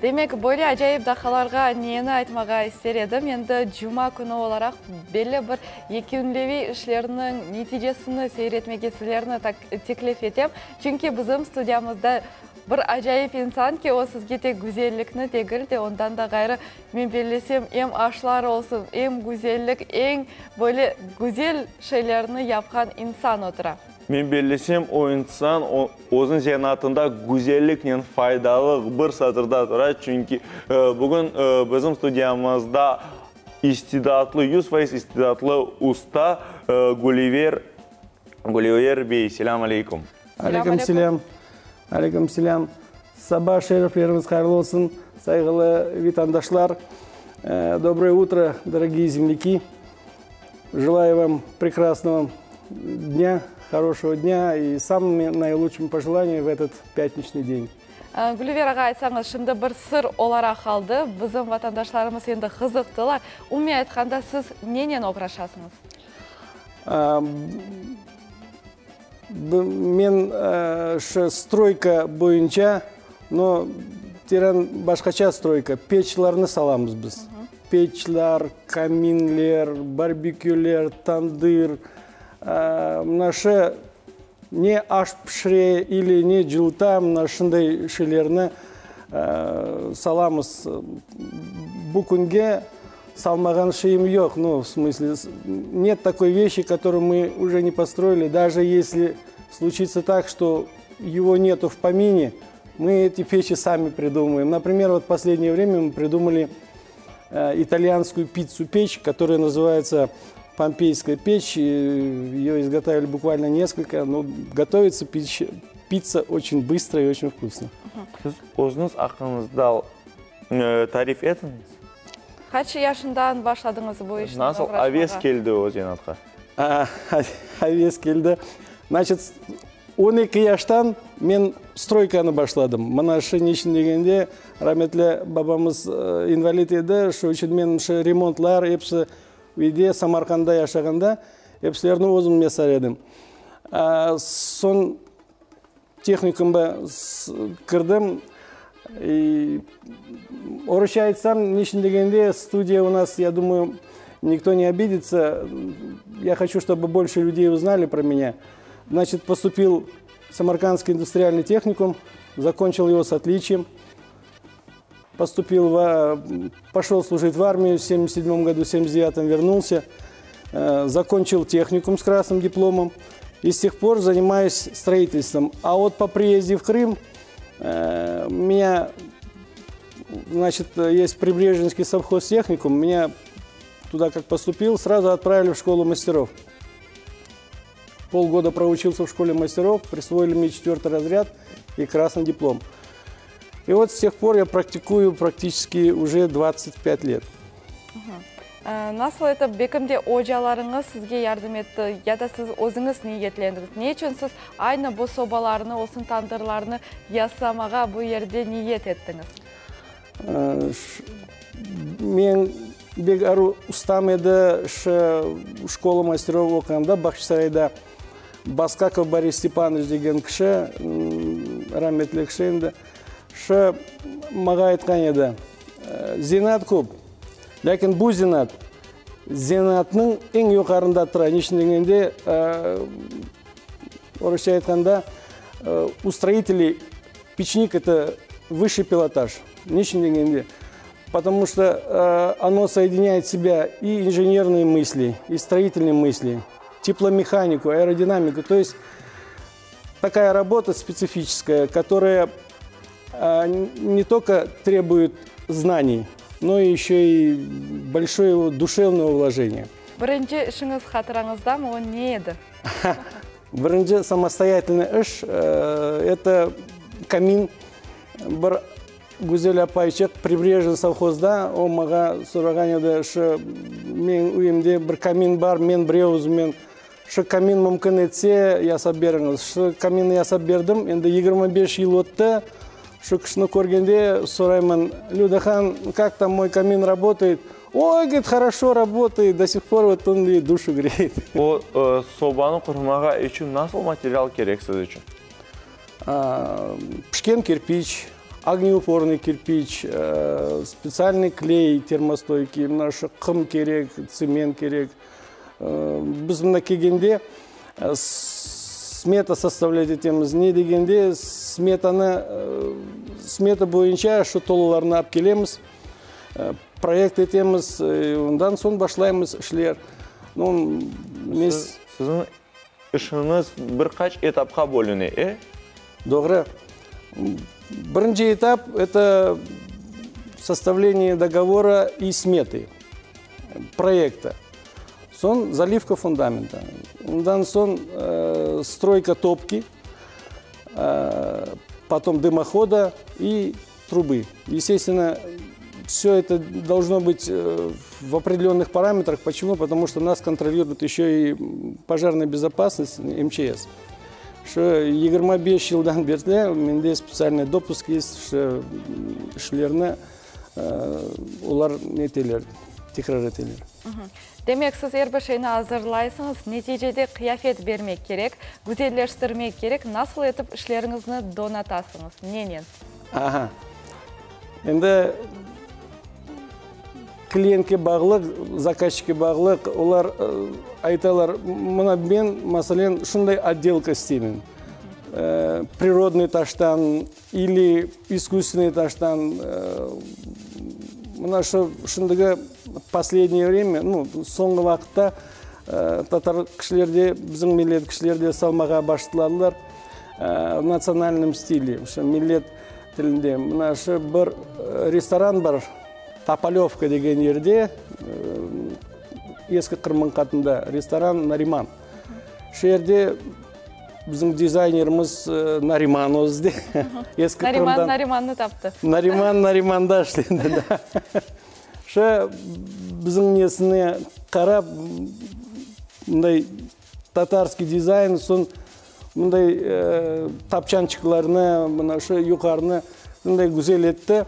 демек бөле ажайып дахаларга нені айтмага истер едім. Енді жума күні оларақ белі бір екеунлеви ишлерінің нәтижесini сейретмеге сіздерні теклиф етем. Чүнки біздің студиямызда бір ажайып инсан ки ол сізге тек гүзеллікні тегіл де ондан да гайры мен белесем эм ашлар болсын эм гүзеллік ең бөле гүзел шейлерні япқан инсан отыра. мен белесем о инсан өзінің женатында гүзеллікнен файдалы бір сатырда тұрады чүнки бүгін біздің студиямызда истидатлы жүз пайыз истидатлы уста гулливер гулливер бей селам алейкум алейкум селям алейкум селям саба шерифлеріңіз қайырлы болсын сайғылы витандашлар доброе утро дорогие земляки желаю вам прекрасного дня хорошего дня и самыми наилучшими пожеланиями в этот пятничный день. Гүлвер аға айтсаңыз, шынды бір сыр олара қалды. Біздің ватандашларымыз енді қызықтылар. Уме айтқанда сіз ненен опрашасыңыз? Мен стройка бойынша, но тиран башқача стройка, печларны саламыз біз. Печлар, каминлер, барбекюлер, тандыр, мынашы не аш пішіре или не жылыта мына шындай шелерні саламыз бұл күнге салмаған шиім жоқ ну в смысле нет такой вещи которую мы уже не построили даже если случится так что его нету в помине мы эти печи сами придумываем например вот в последнее время мы придумали итальянскую пиццу печь которая называется помпейская печь, ее изготовили буквально несколько, но готовится пич, пицца очень быстро и очень вкусно. Сіз өзіңіз ақыңызда тариф етіңіз? Қанша яшындан башладыңыз бұл ішін? Насыл авес келді о зенатқа? Авес келді. Значит, 12 яштан мен стройканы башладым. Мына шын ішін дегенде, рахметлі бабамыз инвалид еді, шо үшін мен ремонтлар, епсі үйде самарқанда жашағанда эпсілерді өзім жасар едім сон техникумға кірдім и орысша айтсам не дегенде студия у нас я думаю никто не обидится я хочу чтобы больше людей узнали про меня значит поступил в самаркандский индустриальный техникум закончил его с отличием поступил в, пошел служить в армию в 77 году, в 79 вернулся, э, закончил техникум с красным дипломом и с тех пор занимаюсь строительством. А вот по приезде в Крым э, меня, значит, есть Прибрежинский совхоз техникум, меня туда как поступил, сразу отправили в школу мастеров. Полгода проучился в школе мастеров, присвоили мне четвертый разряд и красный диплом. И вот с тех пор я практикую практически уже 25 лет. Насыл етіп бекімде ожаларыңыз сізге ярдым етті, яда сіз өзіңіз ниетлендіңіз. Не үшін сіз айны бұл собаларыны, олсын тандырларыны ясамаға бұл ерде ниет еттіңіз? Мен бек ару ұстам еді школа мастеров оқығанда Бақшысарайда Баскаков Борис Степанович деген кіші, рахметлі кіші енді шы маға айтқан еді зинат көп ләкин бұл зинат зинатның ең жоғарында тұрады не үшін дегенде орысша айтқанда у строителей печник это высший пилотаж не үшін дегенде потому что оно соединяет в себя и инженерные мысли и строительные мысли тепломеханику аэродинамику то есть такая работа специфическая которая не только требует знаний, но еще и большое душевного вложения. Бірінші ішіңіз қатыраңыздамы, он не еді? Бірінші самостоятельный іш, это камин. Бір Гузель апайчық прибрежный совхозда, о маға сұраған еді, шы мен үйімде бір камин бар, мен біреу өзімен шы камин мүмкін етсе ясап беріңіз. Шы камин ясап бердім, енді 25 жыл өтті, Шу кішіні көргенде сұраймын, Людахан, как там мой камин работает? Ой, говорит, хорошо работает, до сих пор вот он и душу греет. О э, собаны құрмаға үшін насыл материал керек сіз үшін? Пішкен кирпич, огнеупорный кирпич, э, специальный клей термостойкий, мына ушу қым керек, цемент керек. Э, Біз мына келгенде э, смета составлять етеміз. Не дегенде сметаны, э, смета бойынша шу толыларына алып келеміз. Э, проект етеміз, э, ондан соң башлаймыз ішлер. Ну, мес... Сіздің ішіңіз бір қач этапқа бөліне, е? Добре. Бірінші этап – это составление договора и сметы проекта. Сон заливка фундамента. Ондан сон э, стройка топки, э, потом дымохода и трубы. Естественно, все это должно быть э, в определенных параметрах. Почему? Потому что нас контролирует еще и пожарная безопасность МЧС. Что 25 жылдан бері менде специальный допуск есть, что ішлеріне олар нетелер, Текрар етелер. демек сіз әрбіршейні азырлайсыңыз нәтижеде қияфет бермек керек гүзеллештірмек керек насыл етіп ішлеріңізді донатасыңыз ненен Ага. Енді клиентке бағлық, заказчикке бағлық, олар э, айталар, мына мен, мәселен, шындай отделка істеймін. Э, природный таштан или искусственный таштан. Э, мына шындығы последнее время, ну, соңғы вақытта э, татар кішілерде, біздің милет кішілерде салмаға баштыладылар э, в национальном стиле. Ошо милет тілінде. Мына шы бір э, ресторан бар, Тополевка деген жерде, ескі қырмын қатында ресторан Нариман. Шы жерде біздің дизайнеріміз Нариман. Ескі нариман нариманны тапты Нариман Нариманда да. Шы біздің несіне қарап, мындай татарский дизайн, сон мындай э, тапчанчыкларны, мына шы юқарыны мындай güzel етті.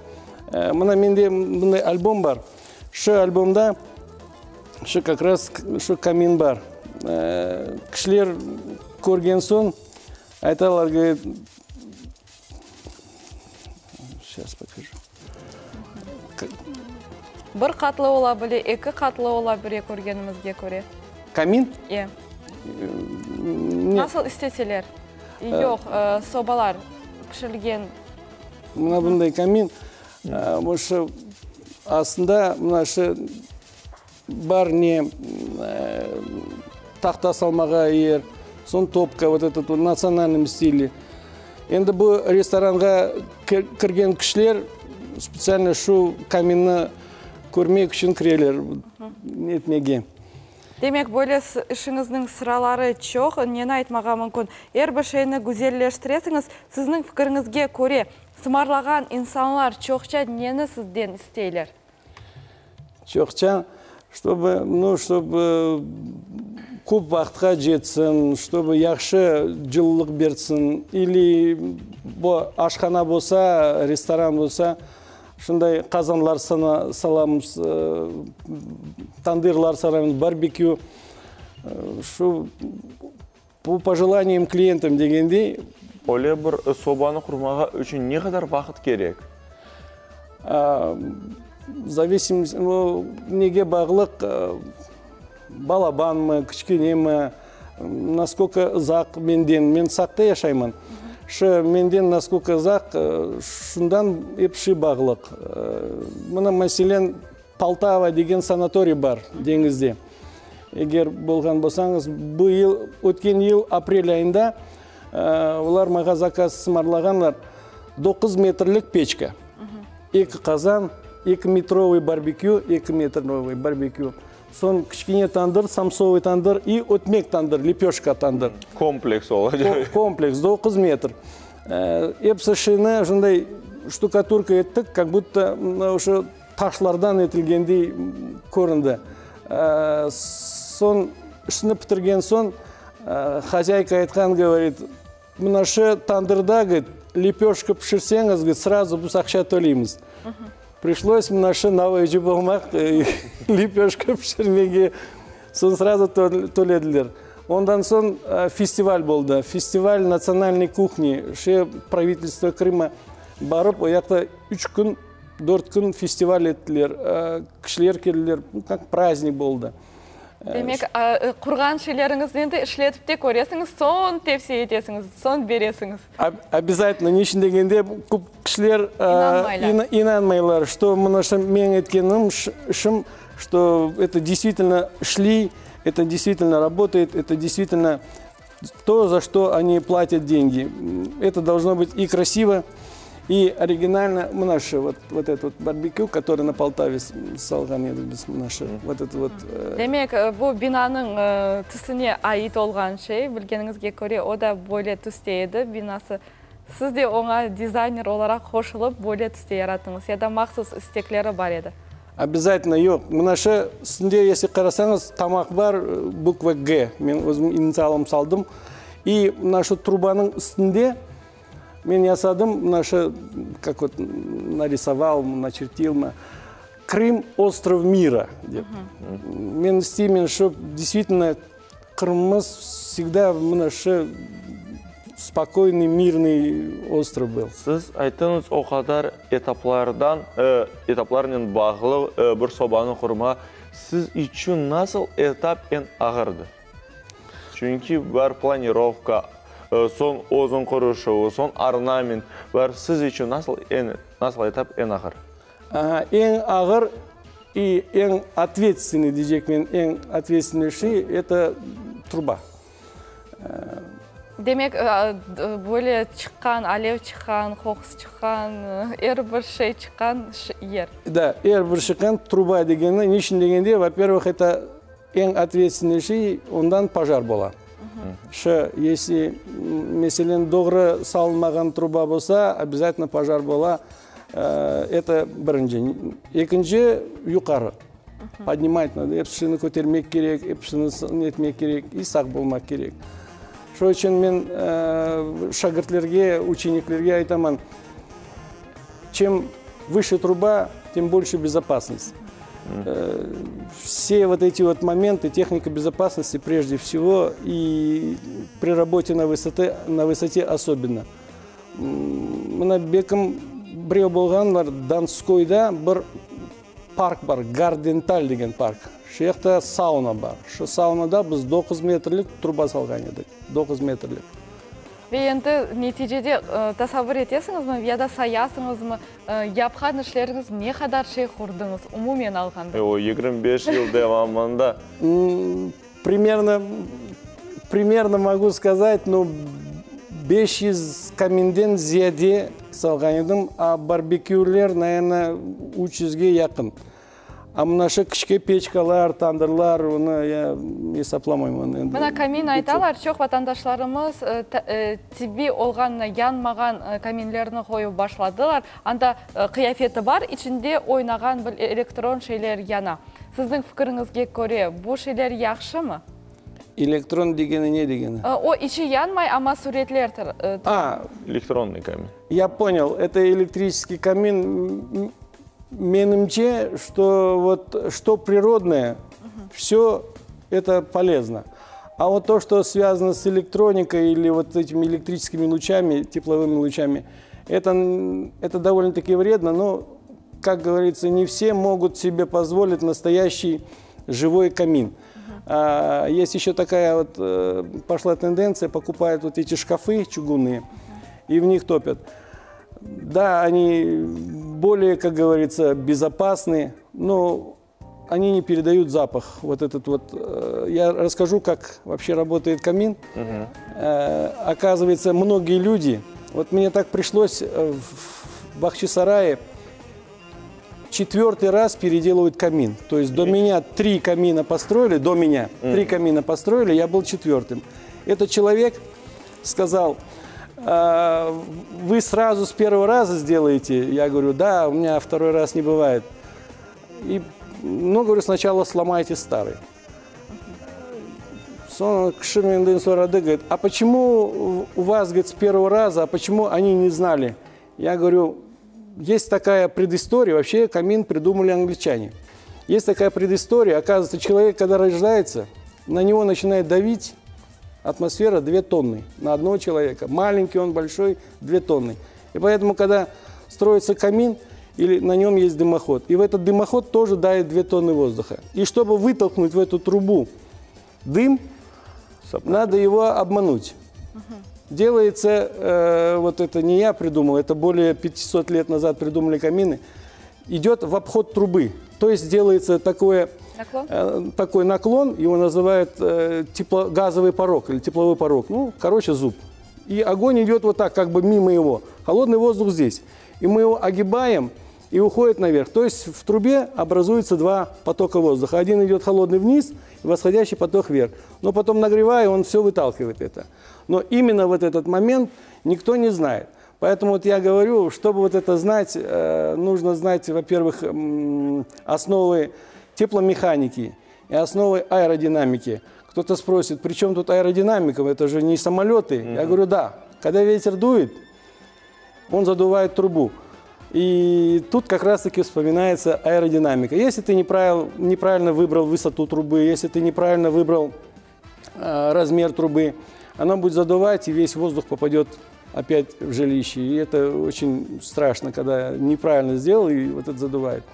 Э, Мына менде мындай альбом бар. Шы альбомда шы как раз шы камин бар. Э, Кішілер көрген соң айталар, говорит, сейчас покажу. Бір қатлы ола біле екі қатлы ола біре көргенімізге көре Камин? Нет, насыл істеселер жоқ собалар пішілген мына бұндай камин. Осы астында мына шы бар не тақта салмаға ер, сон топка, вот этот в национальном стиле. Енді бұл ресторанға кір- кірген кішілер специально шу каминні көрмек үшін кірелер. Нетмеге. демек бөлес ішіңіздің сыралары чоқ. Нені айтмаға мүмкін? Әрбір шейіні гүзеллештіретіңіз сіздің пікіріңізге көре сымарлаған инсанлар чоқча нені сізден істейлер? Чоқчан, чтобы, ну, чтобы көп вақытқа жетсін, чтобы яқшы жылылық берсін, или бұл ашхана болса, ресторан болса, шындай қазанлар сана- саламыз, э, тандырлар саламыз, барбекю. Э, Шу по пожеланиям клиентам дегендей, Оле бір собаны құрмаға үшін не қадар вақыт керек? Зависимость ну, неге бағлық ә, балабан мы кішкене ме насколько зақ менден мен сақта яшаймын шы менден насколько зақ ә, шундан епші бағлық Ә, мына мәселен Полтава деген санаторий бар деңізде. Егер болған болсаңыз бұл ел өткен ел апрель айында ә, олар маға заказ сымарлағанлар. 9 метрлік печка. Екі қазан, екі метровый барбекю, екі метровый барбекю. Сон кішкене тандыр, самсовый тандыр и отмек тандыр, лепешка тандыр. Комплекс ол. Ко- Комплекс 9 метр. Э, Епсі шыны жындай штукатурка еттік, как будто ошо ташлардан етілгендей көрінді. Э, Сон ішіні бітірген сон э, хозяйка айтқан говорит, мына шы тандырда говорит, лепешка пішірсеңіз, сразу біз ақша төлейміз. Пришлось навайжы болмақ э, лепешка пішірмеге сон сразу төл- төледілер. Ондан соң э, фестиваль болды. Фестиваль национальной кухни. Ше правительство Крыма барып жақта үш күн төрт күн фестиваль еттілер ә, кішілер келділер как праздник болды демек а, э, құрған шилеріңізді енді ішлетіп те көресіңіз соны тепсе етесіңіз соны бересіңіз Об- обязательно не үшін дегенде көп кісілер ә, Инанмайлар. ина- инанмайлар что мына шы- мен еткенім ш- ішім что это действительно шли это действительно работает это действительно то за что они платят деньги М, это должно быть и красиво и оригинально наше вот вот этот вот барбекю который на Полтаве салған едік наше вот это вот э, демек э, бұл бинаның э, түсіне айыт олған шей білгеніңізге көре о да бөле түсте еді бинасы сіз де оңа дизайнер olarak қосылып бөле түсте яраттыңыз яда мақсус істеклері бар еді Обязательно жоқ. Мына шы үстінде, если қарасаңыз, тамақ бар, буква Г. Мен өзім инициалым салдым. И мына шы трубаның үстінде мен ясадым, мына шы, как вот нарисовал, начертил. ма, Крым – остров мира. деп. Мен істеймін, чтобы действительно Крымымыз всегда мына шы спокойный, мирный остров был. Сіз айттыңыз о қадар этаплардан, э, этаплармен бағылы э, бір собаны құрма. Сіз үшін насыл этап ен ағырды? Чүнки бар планировка, э, сон озон корушугу сон орнамент. Бар сіз үшін насыл айтап ән ағыр? Ән ағыр и ән ответственный дейдек ответственный ән ответственный үші это труба. Демек бөлі чыққан, алев чыққан, қоқыс чыққан, әр бір шай чыққан ер. Да әр бір шыққан труба дегені, не дегенде во первых это ең ответственнейший ондан пожар болот Шы, если мәселен доғры салынмаған труба болса, обязательно пожар бола. Э, Это бірінші. Екінші юқары. Поднимать надо. Епшіні көтермек керек, епшіні нетмек керек, и сақ болмақ керек. Шо үшін мен ә, шәкіртлерге, учениклерге айтаман, чем выше труба, тем больше безопасность. Э, Все вот эти вот моменты, техника безопасности прежде всего, и при работе на высоте, на высоте особенно. М, Мына бекім біреу болғанлар Донскойда бір парк бар, Гарденталь деген парк. Şu жақта сауна бар. Şu саунада біз 9 метрлік труба салған едік. 9 метрлік. Енді нәтижеде э, тасаввур етесіңіз ме яда саясыңыз ма э, япқан ішлеріңіз не қадар шей құрдыңыз умумен алғанда О, 25 жыл девамында. Примерно, примерно могу сказать, ну, 500 каминден зияде салған едім, а барбекюлер, наверное, 300-ге якын а мынашы кішке печкалар тандырлар оны эсапламаймын енді. Мына камин айталар чок ватандашларымыз э, э, тиби олған янмаған э, каминлерни қою башладылар. Анда қияфеті бар ішінде ойнаған бір электрон шейлер яна. Сіздің фікіріңізге көре бұл шейлер ма? электрон дегені не дегені? О іші янмай ама суретлер а электронный камин. я понял это электрический камин М, Менымче, что вот что природное, все это полезно. А вот то, что связано с электроникой или вот этими электрическими лучами, тепловыми лучами, это, это довольно-таки вредно, но, как говорится, не все могут себе позволить настоящий живой камин. А, есть еще такая вот э, пошла тенденция, покупают вот эти шкафы чугунные и в них топят. Да, они более, как говорится, безопасны, но они не передают запах. Вот этот вот. э, Я расскажу, как вообще работает камин. Э, Оказывается, многие люди, вот мне так пришлось э, в Бахчисарае четвертый раз переделывают камин. То есть до меня три камина построили, до меня три камина построили, я был четвертым. Этот человек сказал, «А, вы сразу с первого раза сделаете? Я говорю, да, у меня второй раз не бывает. И, ну, говорю, сначала сломайте старый. Кшиминдин Сурады говорит, а почему у вас, говорит, с первого раза, а почему они не знали? Я говорю, есть такая предыстория, вообще камин придумали англичане. Есть такая предыстория, оказывается, человек, когда рождается, на него начинает давить атмосфера 2 тонны на одного человека. Маленький он, большой, 2 тонны. И поэтому, когда строится камин, или на нем есть дымоход. И в этот дымоход тоже дает 2 тонны воздуха. И чтобы вытолкнуть в эту трубу дым, надо его обмануть. Делается, э, вот это не я придумал, это более 500 лет назад придумали камины, идет в обход трубы. То есть делается такое, Наклон? э, такой наклон, его называют э, тепло, газовый порог или тепловой порог. Ну, короче, зуб. И огонь идет вот так, как бы мимо его. Холодный воздух здесь. И мы его огибаем, и уходит наверх. То есть в трубе образуется два потока воздуха. Один идет холодный вниз, и восходящий поток вверх. Но потом нагревая, он все выталкивает это. Но именно вот этот момент никто не знает. Поэтому вот я говорю, чтобы вот это знать, э, нужно знать, во-первых, основы тепломеханики и основы аэродинамики. Кто-то спросит, при чем тут аэродинамика? Это же не самолеты. Я говорю, да. Когда ветер дует, он задувает трубу. И тут как раз-таки вспоминается аэродинамика. Если ты неправил- неправильно выбрал высоту трубы, если ты неправильно выбрал э, размер трубы, она будет задувать, и весь воздух попадет опять в жилище. И это очень страшно, когда неправильно сделал, и вот это задувает.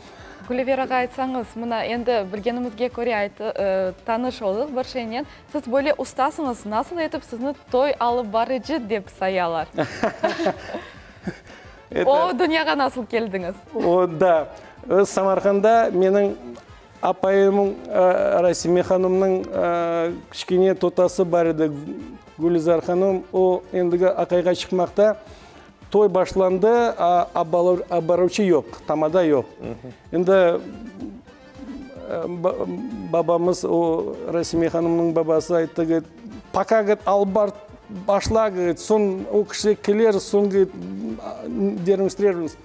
Гүлевер аға айтсаңыз мына енді білгенімізге көре айты, ә, таныш болдық бір шенен сіз бөле ұстасыңыз насыл етіп сізні той алып барыжы деп саялар о дүнияға насыл келдіңіз О, да. Э, Самарқанда менің апайымның ә, Расиме ханымның ә, кішкене тотасы бар еді Гүлизар ханым. О ендігі ақайға шықмақта той башланды, а абалар- абаручы жоқ, тамада жоқ. Енді ә, ба- бабамыз, о Расиме ханымның бабасы айтты, говорит, пока говорит, алып бар башла, говорит, сон о кіші келер, сон говорит, демонстрировались.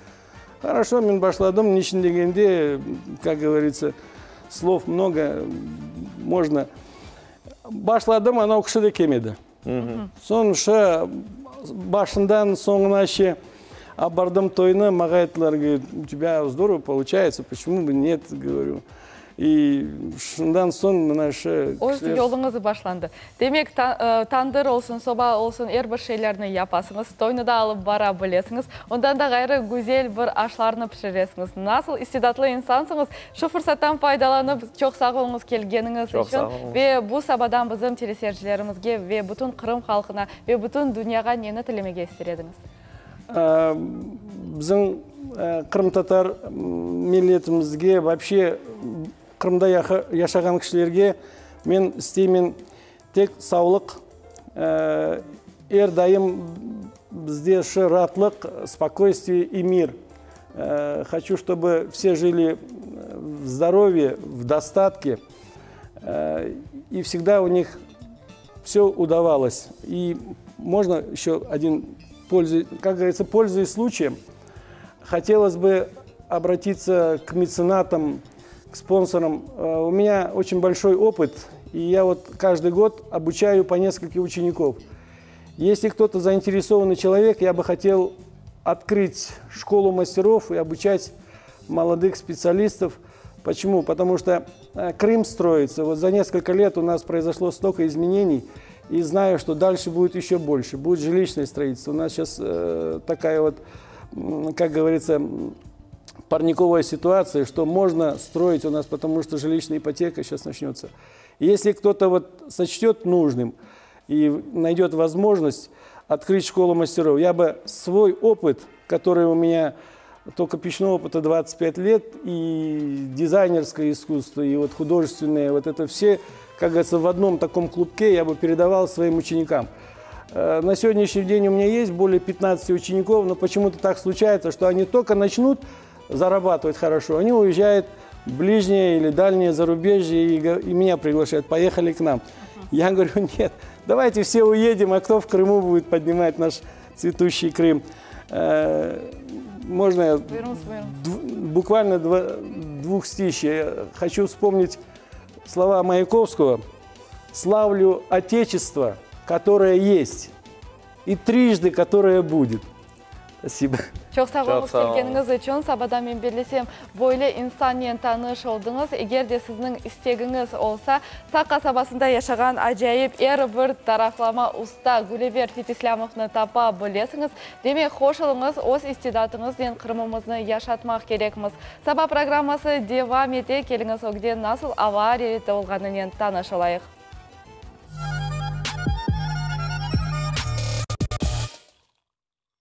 Хорошо, мен башладым, нишін дегенде, как говорится, слов много, можно. Башладым, анау кіші де кемеді. Сонша башындан соңына ше абардым тойны, маған айтылар, говорит, у тебя здорово получается, почему бы нет, говорю. И шындан соң мына ше өз жолыңыз башланды. Демек ә, тандыр олсын соба олсын әрбір шейлерні япасыңыз тойны да алып бара білесіңіз ондан да ғайры гүзел бір ашларны пішіресіңіз. Насыл истидатлы инсансыңыз шу фұрсаттан пайдаланып чоқ келгеніңіз үшін sağ olun. ве бұл сабадан біздің телесерчілерімізге ве бүтін қырым халқына ве бүтін дүнияға нені тілемеге істер Ә, біздің ә, қырым татар м, миллетімізге вообще қырымда яха- яшаған кісілерге мен істеймін тек саулық ә, әрдайым бізде шыратлық спокойствие и мир Ә, хочу чтобы все жили в здоровье в достатке Э, и всегда у них все удавалось. И можно еще один, пользуясь, как говорится, пользуясь случаем, хотелось бы обратиться к меценатам, к спонсорам. Э, У меня очень большой опыт, и я вот каждый год обучаю по несколько учеников. Если кто-то заинтересованный человек, я бы хотел открыть школу мастеров и обучать молодых специалистов. Почему? Потому что э, Крым строится. Вот за несколько лет у нас произошло столько изменений, и знаю, что дальше будет еще больше. Будет жилищное строительство. У нас сейчас э, такая вот, как говорится, м, парниковая ситуация, что можно строить у нас, потому что жилищная ипотека сейчас начнется. Если кто-то вот сочтет нужным и найдет возможность открыть школу мастеров, я бы свой опыт, который у меня только печного опыта 25 лет, и дизайнерское искусство, и вот художественное, вот это все, как говорится, в одном таком клубке я бы передавал своим ученикам. Э, На сегодняшний день у меня есть более 15 учеников, но почему-то так случается, что они только начнут зарабатывать хорошо, они уезжают в ближнее или дальнее зарубежье и, и меня приглашают, поехали к нам. Я говорю, нет, давайте все уедем, а кто в Крыму будет поднимать наш цветущий Крым? Э, Можно я буквально два, двух стища. Я хочу вспомнить слова Маяковского. спасибо Çok sağ olun Çok sağ olun. келгеніңіз үшін сабадан мен белесем бойлы инсанмен таныш олдыңыз егер де сіздің істегіңіз олса сақ қасабасында яшаған ажайып әр бір тарафлама уста гулебер фетислямовны тапа білесіңіз демек хош олыңыз өз истидатыңызден қырымымызны яшатмақ керекміз саба программасы девам ете келіңіз огден насыл авария болғанымен таныш олайық